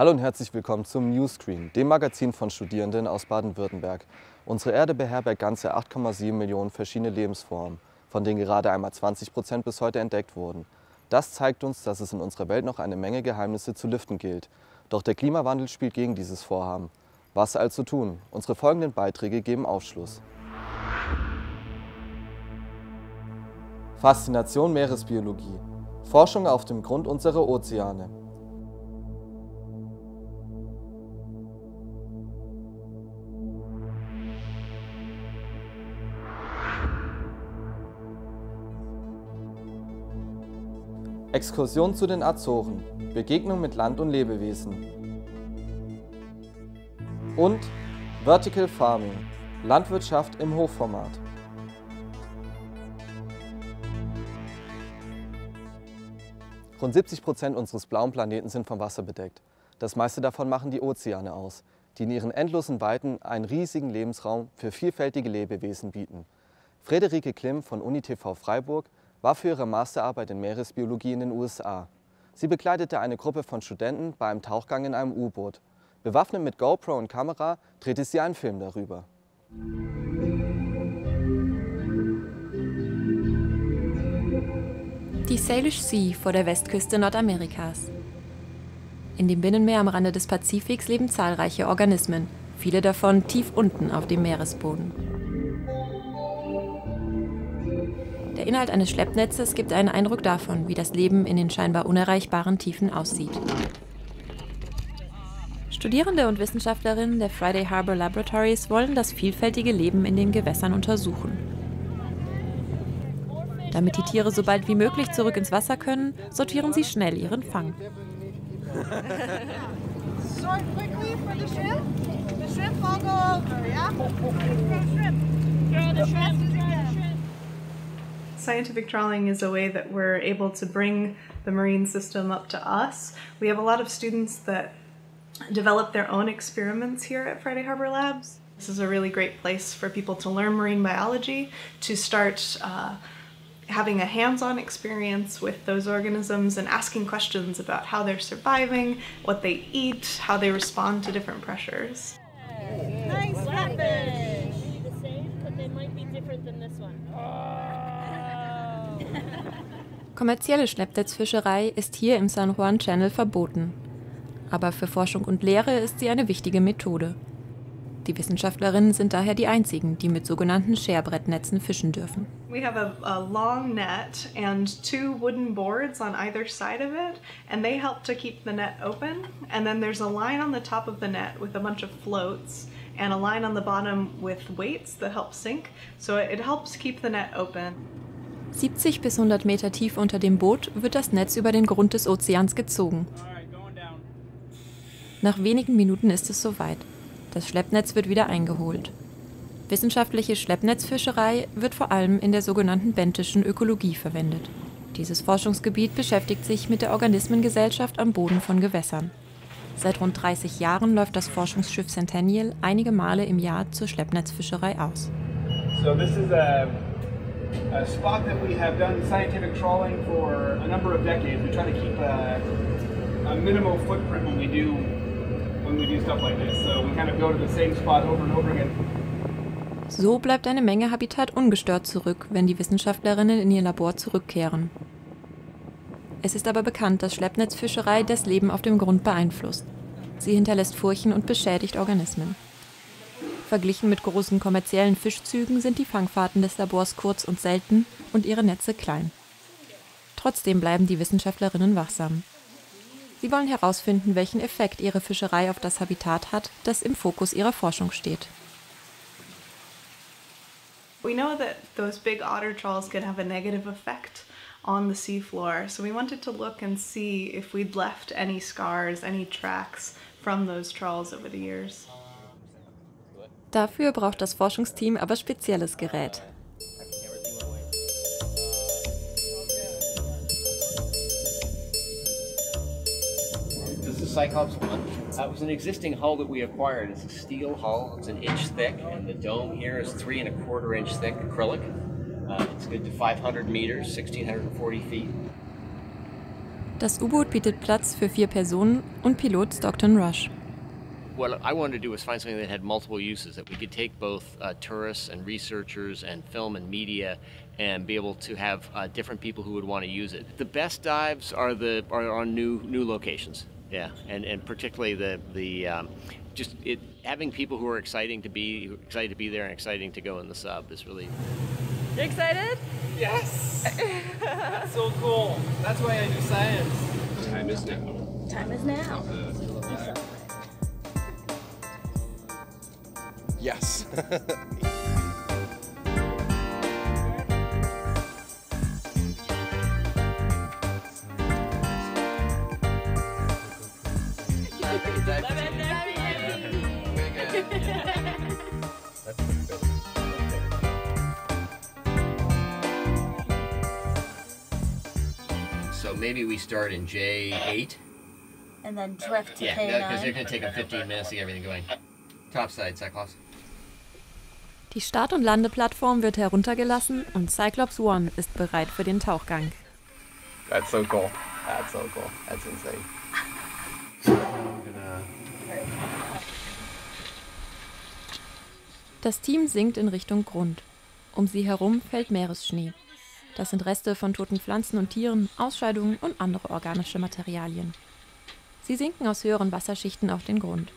Hallo und herzlich willkommen zum Newscreen, dem Magazin von Studierenden aus Baden-Württemberg. Unsere Erde beherbergt ganze 8,7 Millionen verschiedene Lebensformen, von denen gerade einmal 20 Prozent bis heute entdeckt wurden. Das zeigt uns, dass es in unserer Welt noch eine Menge Geheimnisse zu lüften gilt. Doch der Klimawandel spielt gegen dieses Vorhaben. Was also tun? Unsere folgenden Beiträge geben Aufschluss. Faszination Meeresbiologie. Forschung auf dem Grund unserer Ozeane. Exkursion zu den Azoren. Begegnung mit Land und Lebewesen. Und Vertical Farming. Landwirtschaft im Hochformat. Rund 70 Prozent unseres blauen Planeten sind vom Wasser bedeckt. Das meiste davon machen die Ozeane aus, die in ihren endlosen Weiten einen riesigen Lebensraum für vielfältige Lebewesen bieten. Friederike Klimm von UniTV Freiburg war für ihre Masterarbeit in Meeresbiologie in den USA. Sie begleitete eine Gruppe von Studenten bei einem Tauchgang in einem U-Boot. Bewaffnet mit GoPro und Kamera drehte sie einen Film darüber. Die Salish Sea vor der Westküste Nordamerikas. In dem Binnenmeer am Rande des Pazifiks leben zahlreiche Organismen, viele davon tief unten auf dem Meeresboden. Der Inhalt eines Schleppnetzes gibt einen Eindruck davon, wie das Leben in den scheinbar unerreichbaren Tiefen aussieht. Studierende und Wissenschaftlerinnen der Friday Harbor Laboratories wollen das vielfältige Leben in den Gewässern untersuchen. Damit die Tiere so bald wie möglich zurück ins Wasser können, sortieren sie schnell ihren Fang. Scientific trawling is a way that we're able to bring the marine system up to us. We have a lot of students that develop their own experiments here at Friday Harbor Labs. This is a really great place for people to learn marine biology, to start uh, having a hands-on experience with those organisms and asking questions about how they're surviving, what they eat, how they respond to different pressures. Nice catfish. Kommerzielle Schleppnetzfischerei ist hier im San Juan Channel verboten. Aber für Forschung und Lehre ist sie eine wichtige Methode. Die Wissenschaftlerinnen sind daher die einzigen, die mit sogenannten Scherbrettnetzen fischen dürfen. We have a, a long net and two wooden boards on either side of it, and they help to keep the net open. And then there's a line on the top of the net with a bunch of floats and a line on the bottom with weights that help sink. So it helps keep the net open. 70 bis 100 Meter tief unter dem Boot wird das Netz über den Grund des Ozeans gezogen. Nach wenigen Minuten ist es soweit. Das Schleppnetz wird wieder eingeholt. Wissenschaftliche Schleppnetzfischerei wird vor allem in der sogenannten bentischen Ökologie verwendet. Dieses Forschungsgebiet beschäftigt sich mit der Organismengesellschaft am Boden von Gewässern. Seit rund 30 Jahren läuft das Forschungsschiff Centennial einige Male im Jahr zur Schleppnetzfischerei aus. So a, spot that we have done scientific trawling for a number of decades. We try to keep a, a minimal footprint when we do when we do stuff like this. So we kind of go to the same spot over and over again. So bleibt eine Menge Habitat ungestört zurück, wenn die Wissenschaftlerinnen in ihr Labor zurückkehren. Es ist aber bekannt, dass Schleppnetzfischerei das Leben auf dem Grund beeinflusst. Sie hinterlässt Furchen und beschädigt Organismen. Verglichen mit großen kommerziellen Fischzügen sind die Fangfahrten des Labors kurz und selten und ihre Netze klein. Trotzdem bleiben die Wissenschaftlerinnen wachsam. Sie wollen herausfinden, welchen Effekt ihre Fischerei auf das Habitat hat, das im Fokus ihrer Forschung steht. We know that those big otter trawls can have a negative effect on the seafloor, so we wanted to look and see if we'd left any scars, any tracks from those trawls over the years. Dafür braucht das Forschungsteam aber spezielles Gerät. This is Cyclops 1. Uh, it was an existing hull that we acquired. It's a steel hull. It's an inch thick, and the dome here is three and a quarter inch thick acrylic. Uh, it's good to 500 meters, 1,640 feet. Das U-Boot bietet Platz für vier Personen und Pilot Stockton Rush. What I wanted to do was find something that had multiple uses, that we could take both uh, tourists and researchers and film and media and be able to have uh, different people who would want to use it. The best dives are the are on new new locations. Yeah, and, and particularly the the um, just it having people who are exciting to be excited to be there and exciting to go in the sub is really You excited? Yes! That's so cool. That's why I do science. Time is now. Time is now. Yes. so maybe we start in J eight. And then drift to Yeah, because they're going to take them 15 minutes to get everything going. Top side, Cyclops. Die Start- und Landeplattform wird heruntergelassen und Cyclops One ist bereit für den Tauchgang. That's so cool. That's so cool. That's insane. Das Team sinkt in Richtung Grund. Um sie herum fällt Meeresschnee. Das sind Reste von toten Pflanzen und Tieren, Ausscheidungen und andere organische Materialien. Sie sinken aus höheren Wasserschichten auf den Grund.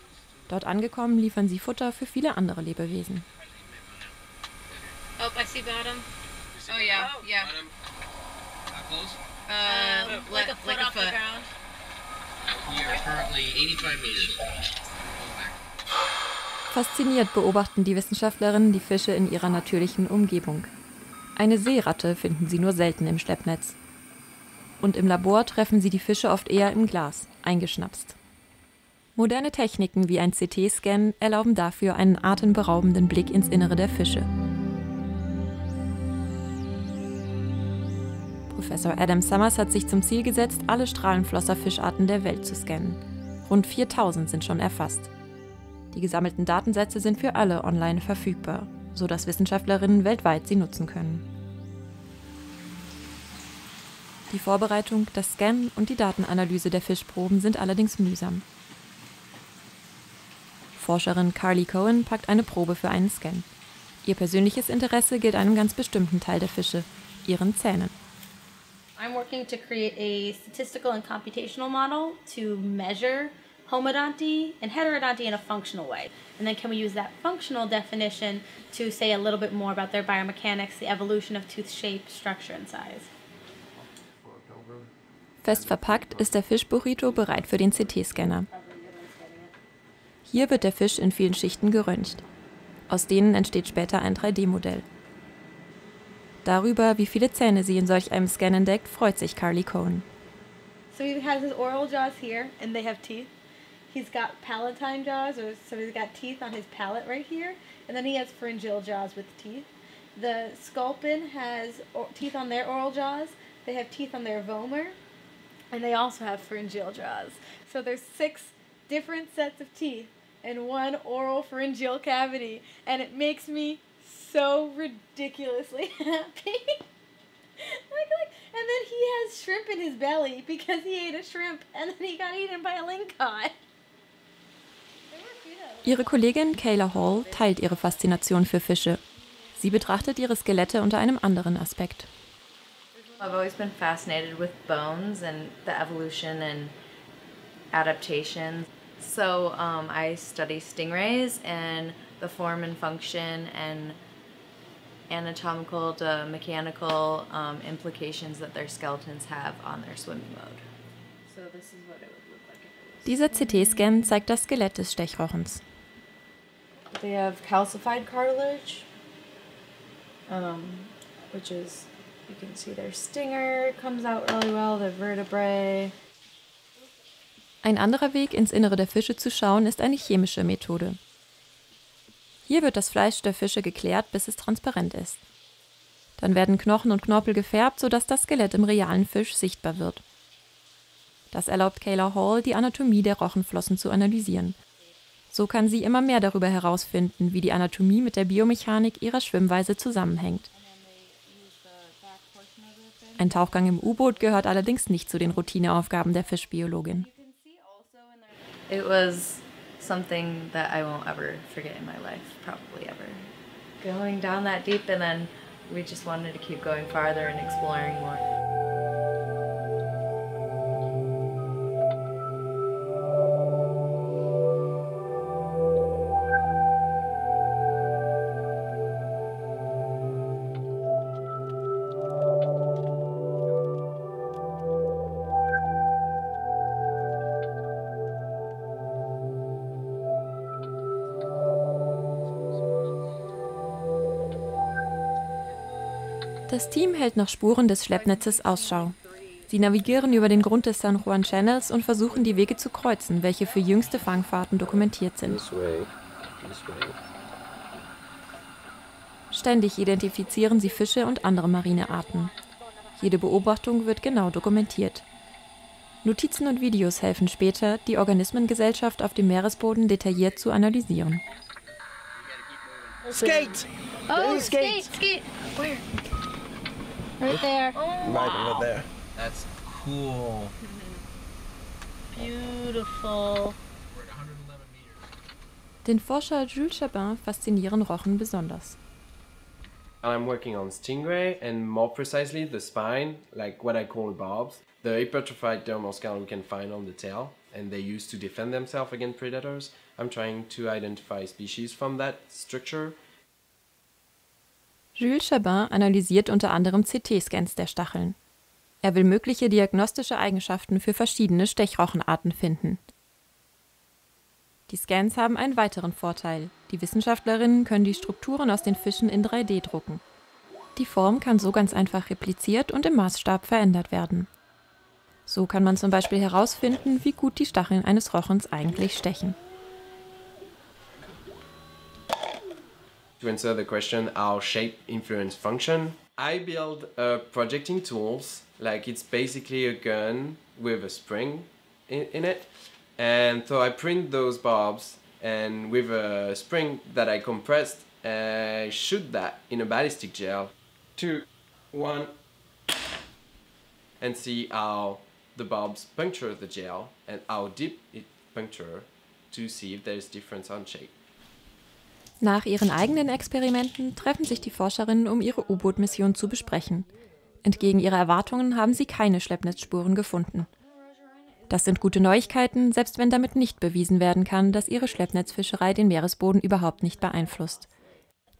Dort angekommen liefern sie Futter für viele andere Lebewesen. Oh, I see bottom. Oh yeah, yeah. Uh, like le- a foot like a off the foot. ground. We are currently 85 meters. Fasziniert beobachten die Wissenschaftlerinnen die Fische in ihrer natürlichen Umgebung. Eine Seeratte finden sie nur selten im Schleppnetz. Und im Labor treffen sie die Fische oft eher im Glas, eingeschnapst. Moderne Techniken wie ein CT-Scan erlauben dafür einen atemberaubenden Blick ins Innere der Fische. Professor Adam Summers hat sich zum Ziel gesetzt, alle Strahlenflosserfischarten der Welt zu scannen. Rund 4000 sind schon erfasst. Die gesammelten Datensätze sind für alle online verfügbar, sodass Wissenschaftlerinnen weltweit sie nutzen können. Die Vorbereitung, das Scannen und die Datenanalyse der Fischproben sind allerdings mühsam. Forscherin Carly Cohen packt eine Probe für einen Scan. Ihr persönliches Interesse gilt einem ganz bestimmten Teil der Fische, ihren Zähnen. I'm working to create a statistical and computational model to measure homodonty and heterodonty in a functional way. And then can we use that functional definition to say a little bit more about their biomechanics, the evolution of tooth shape, structure, and size? Fest verpackt ist der Fischburrito bereit für den CT-Scanner. Hier wird der Fisch in vielen Schichten geröntgt. Aus denen entsteht später ein 3D-Modell. Darüber, wie viele Zähne sie in solch einem Scan entdeckt, freut sich Carly Cohen. So he has his oral jaws here, and they have teeth. He's got palatine jaws, or so he's got teeth on his palate right here, and then he has pharyngeal jaws with teeth. The sculpin has teeth on their oral jaws. They have teeth on their vomer, and they also have pharyngeal jaws. So there's six different sets of teeth in one oral pharyngeal cavity, and it makes me so ridiculously happy. like, like, and then he has shrimp in his belly because he ate a shrimp, and then he got eaten by a lingcod. Ihre Kollegin Kayla Hall teilt ihre Faszination für Fische. Sie betrachtet ihre Skelette unter einem anderen Aspekt. I've always been fascinated with bones and the evolution and adaptation. So um, I study stingrays and the form and function and anatomical to mechanical um, implications that their skeletons have on their swimming mode. So this is what it would look like if it Dieser CT-Scan zeigt das Skelett des Stechrochens. was. They have calcified cartilage, um, which is you can see their stinger comes out really well, their vertebrae. Ein anderer Weg, ins Innere der Fische zu schauen, ist eine chemische Methode. Hier wird das Fleisch der Fische geklärt, bis es transparent ist. Dann werden Knochen und Knorpel gefärbt, sodass das Skelett im realen Fisch sichtbar wird. Das erlaubt Kayla Hall, die Anatomie der Rochenflossen zu analysieren. So kann sie immer mehr darüber herausfinden, wie die Anatomie mit der Biomechanik ihrer Schwimmweise zusammenhängt. Ein Tauchgang im U-Boot gehört allerdings nicht zu den Routineaufgaben der Fischbiologin. It was something that I won't ever forget in my life, probably ever. Going down that deep and then we just wanted to keep going farther and exploring more. Das Team hält nach Spuren des Schleppnetzes Ausschau. Sie navigieren über den Grund des San Juan Channels und versuchen die Wege zu kreuzen, welche für jüngste Fangfahrten dokumentiert sind. Ständig identifizieren sie Fische und andere marine Arten. Jede Beobachtung wird genau dokumentiert. Notizen und Videos helfen später, die Organismengesellschaft auf dem Meeresboden detailliert zu analysieren. Skate! Oh, skate, skate. Where? Right there. Oh, right over there. That's cool. Mm-hmm. Beautiful. Den Forscher Jules Chabin faszinieren Rochen besonders. I'm working on stingray and more precisely the spine, like what I call barbs. The hypertrophied dermal scale we can find on the tail, and they use to defend themselves against predators. I'm trying to identify species from that structure. Jules Chabin analysiert unter anderem CT-Scans der Stacheln. Er will mögliche diagnostische Eigenschaften für verschiedene Stechrochenarten finden. Die Scans haben einen weiteren Vorteil. Die Wissenschaftlerinnen können die Strukturen aus den Fischen in 3D drucken. Die Form kann so ganz einfach repliziert und im Maßstab verändert werden. So kann man zum Beispiel herausfinden, wie gut die Stacheln eines Rochens eigentlich stechen. To answer the question how shape influence function, I build projecting tools, like it's basically a gun with a spring in, in it. And so I print those barbs and with a spring that I compressed, uh, shoot that in a ballistic gel. Two, one, and see how the barbs puncture the gel and how deep it puncture to see if there's difference on shape. Nach ihren eigenen Experimenten treffen sich die Forscherinnen, um ihre U-Boot-Mission zu besprechen. Entgegen ihrer Erwartungen haben sie keine Schleppnetzspuren gefunden. Das sind gute Neuigkeiten, selbst wenn damit nicht bewiesen werden kann, dass ihre Schleppnetzfischerei den Meeresboden überhaupt nicht beeinflusst.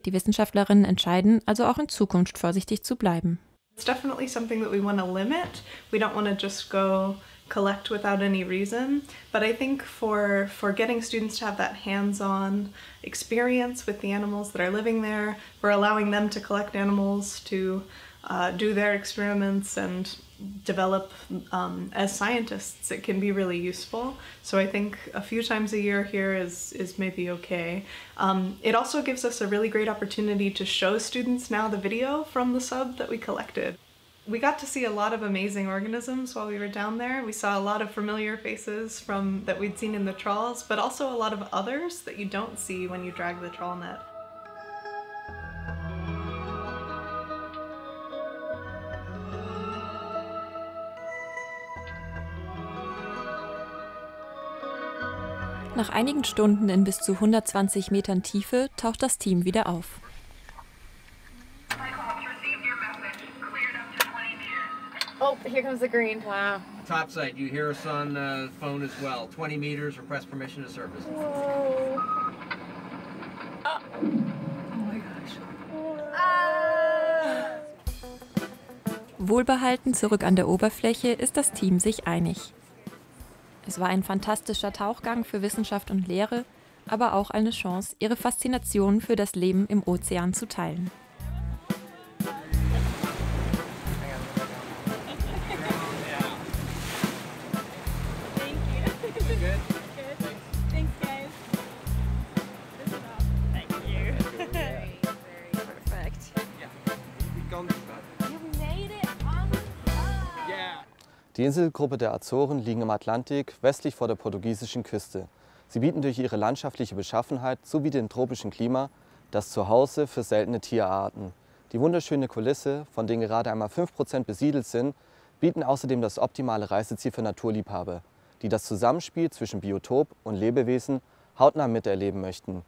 Die Wissenschaftlerinnen entscheiden, also auch in Zukunft vorsichtig zu bleiben. It's definitely something that we want to limit. We don't want to just go collect without any reason. But I think for for getting students to have that hands-on experience with the animals that are living there, we're allowing them to collect animals to uh, do their experiments and develop um, as scientists. It can be really useful. So I think a few times a year here is is maybe okay. Um, it also gives us a really great opportunity to show students now the video from the sub that we collected. We got to see a lot of amazing organisms while we were down there. We saw a lot of familiar faces from that we'd seen in the trawls, but also a lot of others that you don't see when you drag the trawl net. Nach einigen Stunden in bis zu 120 Metern Tiefe taucht das Team wieder auf. Oh, here comes the green. Wow. Topside, you hear us on uh, phone as well. 20 meters, request permission to surface. Whoa. Oh. oh my gosh. Ah. Wohlbehalten zurück an der Oberfläche ist das Team sich einig. Es war ein fantastischer Tauchgang für Wissenschaft und Lehre, aber auch eine Chance, ihre Faszination für das Leben im Ozean zu teilen. Die Inselgruppe der Azoren liegen im Atlantik westlich vor der portugiesischen Küste. Sie bieten durch ihre landschaftliche Beschaffenheit sowie dem tropischen Klima das Zuhause für seltene Tierarten. Die wunderschöne Kulisse, von denen gerade einmal 5% besiedelt sind, bieten außerdem das optimale Reiseziel für Naturliebhaber, die das Zusammenspiel zwischen Biotop und Lebewesen hautnah miterleben möchten.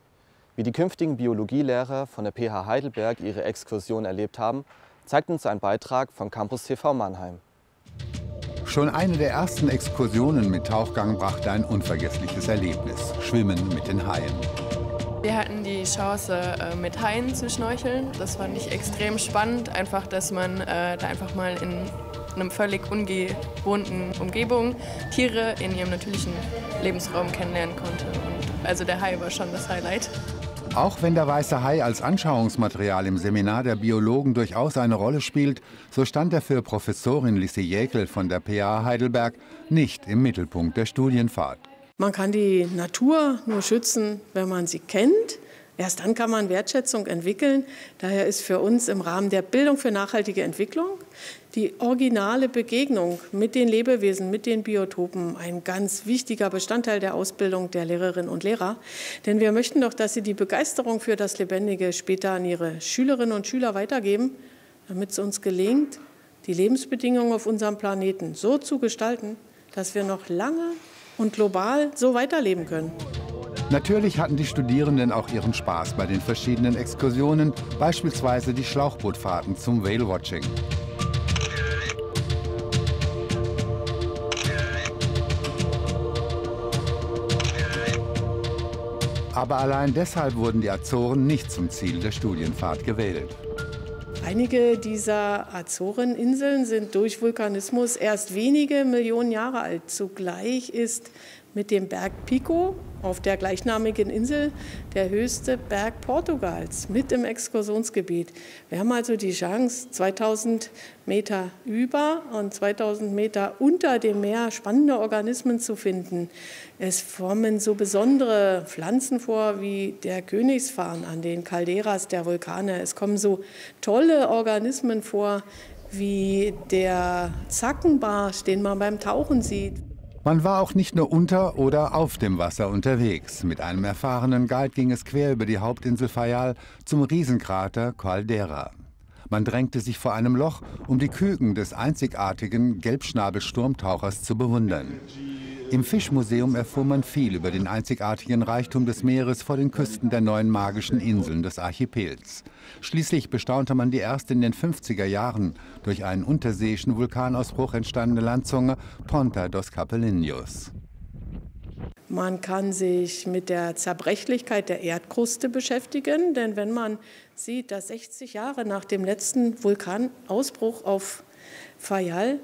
Wie die künftigen Biologielehrer von der PH Heidelberg ihre Exkursion erlebt haben, zeigt uns ein Beitrag von Campus TV Mannheim. Schon eine der ersten Exkursionen mit Tauchgang brachte ein unvergessliches Erlebnis. Schwimmen mit den Haien. Wir hatten die Chance, äh, mit Haien zu schnorcheln. Das fand ich extrem spannend, einfach, dass man äh, da einfach mal in einem völlig ungewohnten Umgebung Tiere in ihrem natürlichen Lebensraum kennenlernen konnte. Und also der Hai war schon das Highlight. Auch wenn der weiße Hai als Anschauungsmaterial im Seminar der Biologen durchaus eine Rolle spielt, so stand er für Professorin Lise Jäkel von der PA Heidelberg nicht im Mittelpunkt der Studienfahrt. Man kann die Natur nur schützen, wenn man sie kennt. Erst dann kann man Wertschätzung entwickeln. Daher ist für uns im Rahmen der Bildung für nachhaltige Entwicklung die originale Begegnung mit den Lebewesen, mit den Biotopen ein ganz wichtiger Bestandteil der Ausbildung der Lehrerinnen und Lehrer. Denn wir möchten doch, dass sie die Begeisterung für das Lebendige später an ihre Schülerinnen und Schüler weitergeben, damit es uns gelingt, die Lebensbedingungen auf unserem Planeten so zu gestalten, dass wir noch lange und global so weiterleben können. Natürlich hatten die Studierenden auch ihren Spaß bei den verschiedenen Exkursionen, beispielsweise die Schlauchbootfahrten zum Whale-Watching. Aber allein deshalb wurden die Azoren nicht zum Ziel der Studienfahrt gewählt. Einige dieser Azoreninseln sind durch Vulkanismus erst wenige Millionen Jahre alt. Zugleich ist mit dem Berg Pico auf der gleichnamigen Insel der höchste Berg Portugals mit im Exkursionsgebiet. Wir haben also die Chance, 2000 Meter über und 2000 Meter unter dem Meer spannende Organismen zu finden. Es formen so besondere Pflanzen vor wie der Königsfarn an den Calderas der Vulkane. Es kommen so tolle Organismen vor wie der Zackenbarsch, den man beim Tauchen sieht. Man war auch nicht nur unter oder auf dem Wasser unterwegs. Mit einem erfahrenen Guide ging es quer über die Hauptinsel Fayal zum Riesenkrater Caldera. Man drängte sich vor einem Loch, um die Küken des einzigartigen Gelbschnabelsturmtauchers zu bewundern. Im Fischmuseum erfuhr man viel über den einzigartigen Reichtum des Meeres vor den Küsten der neuen magischen Inseln des Archipels. Schließlich bestaunte man die erst in den 50er Jahren durch einen unterseeischen Vulkanausbruch entstandene Landzunge Ponta dos Capelinos. Man kann sich mit der Zerbrechlichkeit der Erdkruste beschäftigen, denn wenn man sieht, dass 60 Jahre nach dem letzten Vulkanausbruch auf Fayal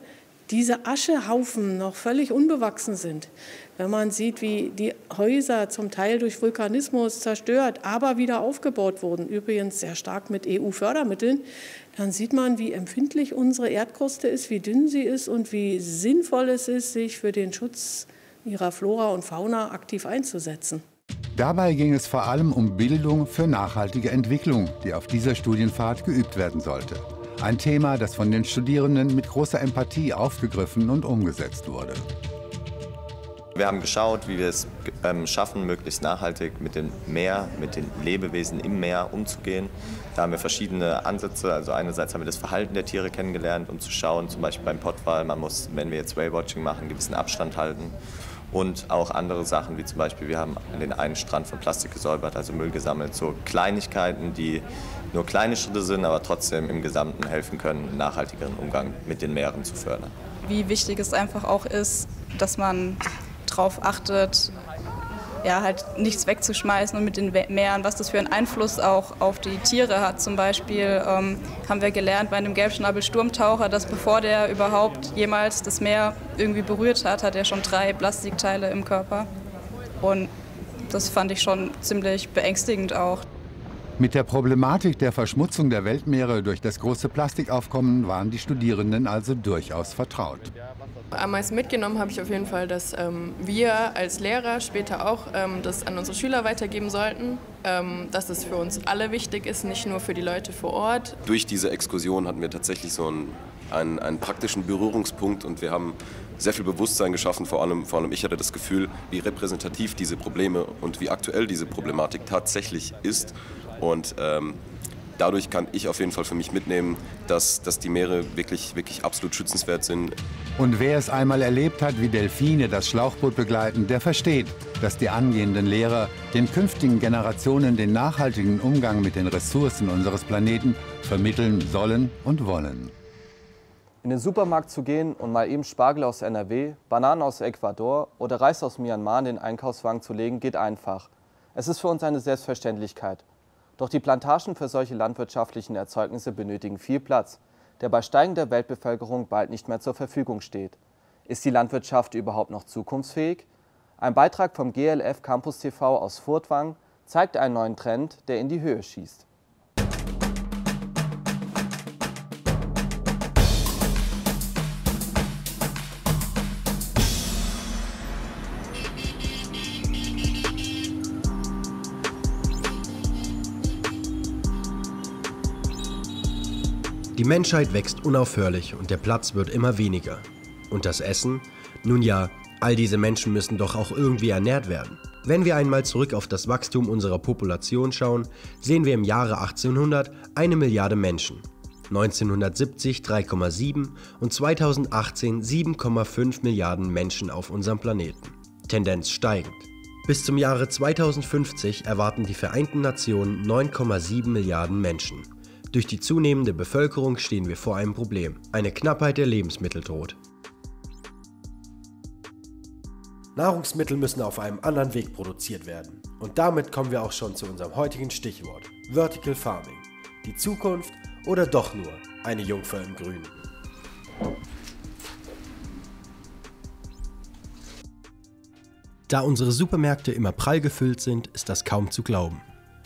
diese Aschehaufen noch völlig unbewachsen sind, wenn man sieht, wie die Häuser zum Teil durch Vulkanismus zerstört, aber wieder aufgebaut wurden, übrigens sehr stark mit EU-Fördermitteln, dann sieht man, wie empfindlich unsere Erdkruste ist, wie dünn sie ist und wie sinnvoll es ist, sich für den Schutz ihrer Flora und Fauna aktiv einzusetzen. Dabei ging es vor allem um Bildung für nachhaltige Entwicklung, die auf dieser Studienfahrt geübt werden sollte. Ein Thema, das von den Studierenden mit großer Empathie aufgegriffen und umgesetzt wurde. Wir haben geschaut, wie wir es ähm, schaffen, möglichst nachhaltig mit dem Meer, mit den Lebewesen im Meer umzugehen. Da haben wir verschiedene Ansätze. Also einerseits haben wir das Verhalten der Tiere kennengelernt, um zu schauen, zum Beispiel beim Pottwal, man muss, wenn wir jetzt Whale-Watching machen, einen gewissen Abstand halten. Und auch andere Sachen, wie zum Beispiel, wir haben den einen Strand von Plastik gesäubert, also Müll gesammelt. So Kleinigkeiten, die nur kleine Schritte sind, aber trotzdem im Gesamten helfen können, einen nachhaltigeren Umgang mit den Meeren zu fördern. Wie wichtig es einfach auch ist, dass man darauf achtet, ja, halt nichts wegzuschmeißen und mit den Meeren, was das für einen Einfluss auch auf die Tiere hat. Zum Beispiel ähm, haben wir gelernt bei einem Gelbschnabel-Sturmtaucher, dass bevor der überhaupt jemals das Meer irgendwie berührt hat, hat er schon drei Plastikteile im Körper. Und das fand ich schon ziemlich beängstigend auch. Mit der Problematik der Verschmutzung der Weltmeere durch das große Plastikaufkommen waren die Studierenden also durchaus vertraut. Am meisten mitgenommen habe ich auf jeden Fall, dass ähm, wir als Lehrer später auch ähm, das an unsere Schüler weitergeben sollten, ähm, dass es für uns alle wichtig ist, nicht nur für die Leute vor Ort. Durch diese Exkursion hatten wir tatsächlich so einen, einen, einen praktischen Berührungspunkt und wir haben sehr viel Bewusstsein geschaffen. Vor allem, vor allem ich hatte das Gefühl, wie repräsentativ diese Probleme und wie aktuell diese Problematik tatsächlich ist. Und ähm, dadurch kann ich auf jeden Fall für mich mitnehmen, dass, dass die Meere wirklich, wirklich absolut schützenswert sind. Und wer es einmal erlebt hat, wie Delfine das Schlauchboot begleiten, der versteht, dass die angehenden Lehrer den künftigen Generationen den nachhaltigen Umgang mit den Ressourcen unseres Planeten vermitteln sollen und wollen. In den Supermarkt zu gehen und mal eben Spargel aus NRW, Bananen aus Ecuador oder Reis aus Myanmar in den Einkaufswagen zu legen, geht einfach. Es ist für uns eine Selbstverständlichkeit. Doch die Plantagen für solche landwirtschaftlichen Erzeugnisse benötigen viel Platz, der bei steigender Weltbevölkerung bald nicht mehr zur Verfügung steht. Ist die Landwirtschaft überhaupt noch zukunftsfähig? Ein Beitrag vom GLF Campus TV aus Furtwang zeigt einen neuen Trend, der in die Höhe schießt. Die Menschheit wächst unaufhörlich und der Platz wird immer weniger. Und das Essen? Nun ja, all diese Menschen müssen doch auch irgendwie ernährt werden. Wenn wir einmal zurück auf das Wachstum unserer Population schauen, sehen wir im Jahre 1800 eine Milliarde Menschen. 1970 3,7 und 2018 7,5 Milliarden Menschen auf unserem Planeten. Tendenz steigend. Bis zum Jahre 2050 erwarten die Vereinten Nationen 9,7 Milliarden Menschen. Durch die zunehmende Bevölkerung stehen wir vor einem Problem. Eine Knappheit der Lebensmittel droht. Nahrungsmittel müssen auf einem anderen Weg produziert werden. Und damit kommen wir auch schon zu unserem heutigen Stichwort. Vertical Farming. Die Zukunft oder doch nur eine Jungfer im Grün? Da unsere Supermärkte immer prall gefüllt sind, ist das kaum zu glauben.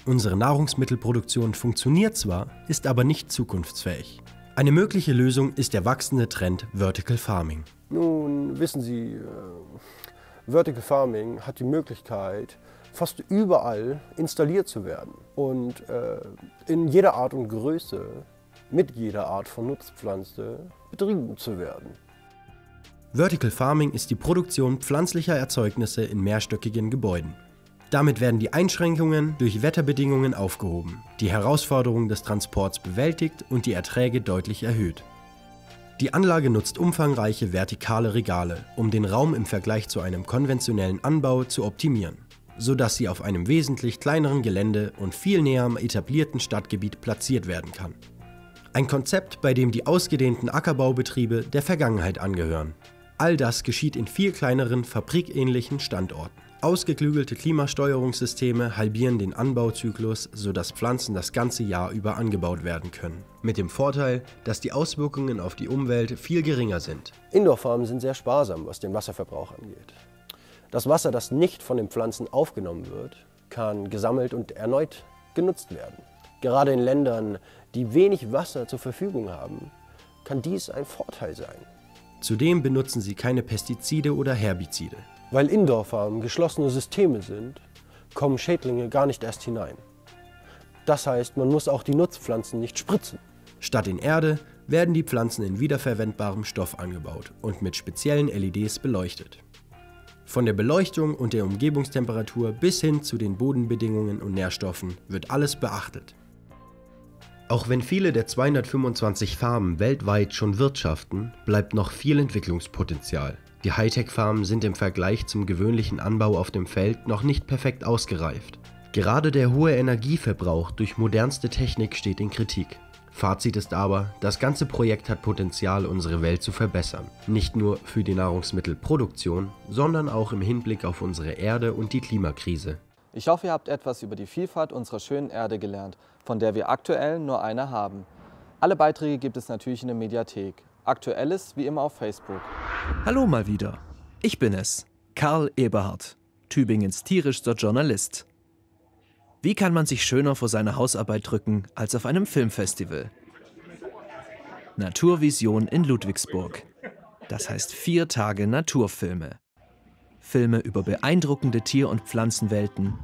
Unsere Nahrungsmittelproduktion funktioniert zwar, ist aber nicht zukunftsfähig. Eine mögliche Lösung ist der wachsende Trend Vertical Farming. Nun wissen Sie, äh, Vertical Farming hat die Möglichkeit, fast überall installiert zu werden und äh, in jeder Art und Größe mit jeder Art von Nutzpflanze betrieben zu werden. Vertical Farming ist die Produktion pflanzlicher Erzeugnisse in mehrstöckigen Gebäuden. Damit werden die Einschränkungen durch Wetterbedingungen aufgehoben, die Herausforderung des Transports bewältigt und die Erträge deutlich erhöht. Die Anlage nutzt umfangreiche vertikale Regale, um den Raum im Vergleich zu einem konventionellen Anbau zu optimieren, sodass sie auf einem wesentlich kleineren Gelände und viel näher am etablierten Stadtgebiet platziert werden kann. Ein Konzept, bei dem die ausgedehnten Ackerbaubetriebe der Vergangenheit angehören. All das geschieht in viel kleineren, fabrikähnlichen Standorten. Ausgeklügelte Klimasteuerungssysteme halbieren den Anbauzyklus, sodass Pflanzen das ganze Jahr über angebaut werden können. Mit dem Vorteil, dass die Auswirkungen auf die Umwelt viel geringer sind. Indoorfarmen sind sehr sparsam, was den Wasserverbrauch angeht. Das Wasser, das nicht von den Pflanzen aufgenommen wird, kann gesammelt und erneut genutzt werden. Gerade in Ländern, die wenig Wasser zur Verfügung haben, kann dies ein Vorteil sein. Zudem benutzen sie keine Pestizide oder Herbizide. Weil Indoorfarmen geschlossene Systeme sind, kommen Schädlinge gar nicht erst hinein. Das heißt, man muss auch die Nutzpflanzen nicht spritzen. Statt in Erde werden die Pflanzen in wiederverwendbarem Stoff angebaut und mit speziellen LEDs beleuchtet. Von der Beleuchtung und der Umgebungstemperatur bis hin zu den Bodenbedingungen und Nährstoffen wird alles beachtet. Auch wenn viele der 225 Farmen weltweit schon wirtschaften, bleibt noch viel Entwicklungspotenzial. Die Hightech-Farmen sind im Vergleich zum gewöhnlichen Anbau auf dem Feld noch nicht perfekt ausgereift. Gerade der hohe Energieverbrauch durch modernste Technik steht in Kritik. Fazit ist aber, das ganze Projekt hat Potenzial, unsere Welt zu verbessern. Nicht nur für die Nahrungsmittelproduktion, sondern auch im Hinblick auf unsere Erde und die Klimakrise. Ich hoffe, ihr habt etwas über die Vielfalt unserer schönen Erde gelernt, von der wir aktuell nur eine haben. Alle Beiträge gibt es natürlich in der Mediathek. Aktuelles wie immer auf Facebook. Hallo mal wieder. Ich bin es, Karl Eberhard, Tübingens tierischster Journalist. Wie kann man sich schöner vor seine Hausarbeit drücken als auf einem Filmfestival? Naturvision in Ludwigsburg. Das heißt vier Tage Naturfilme. Filme über beeindruckende Tier- und Pflanzenwelten.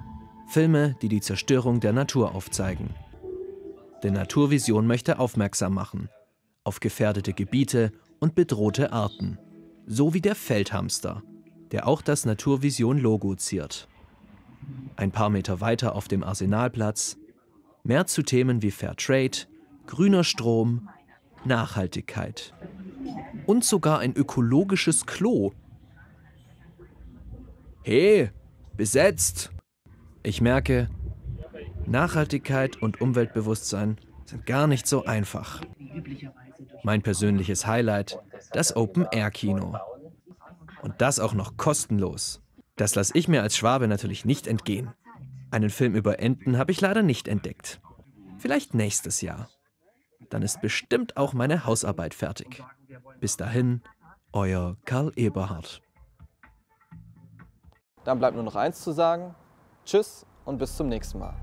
Filme, die die Zerstörung der Natur aufzeigen. Denn Naturvision möchte aufmerksam machen auf gefährdete Gebiete und bedrohte Arten. So wie der Feldhamster, der auch das Naturvision-Logo ziert. Ein paar Meter weiter auf dem Arsenalplatz Mehr zu Themen wie Fairtrade, grüner Strom, Nachhaltigkeit. Und sogar ein ökologisches Klo. Hey, besetzt! Ich merke, Nachhaltigkeit und Umweltbewusstsein sind gar nicht so einfach. Mein persönliches Highlight, das Open-Air-Kino. Und das auch noch kostenlos. Das lasse ich mir als Schwabe natürlich nicht entgehen. Einen Film über Enten habe ich leider nicht entdeckt. Vielleicht nächstes Jahr. Dann ist bestimmt auch meine Hausarbeit fertig. Bis dahin, euer Karl Eberhard. Dann bleibt nur noch eins zu sagen. Tschüss und bis zum nächsten Mal.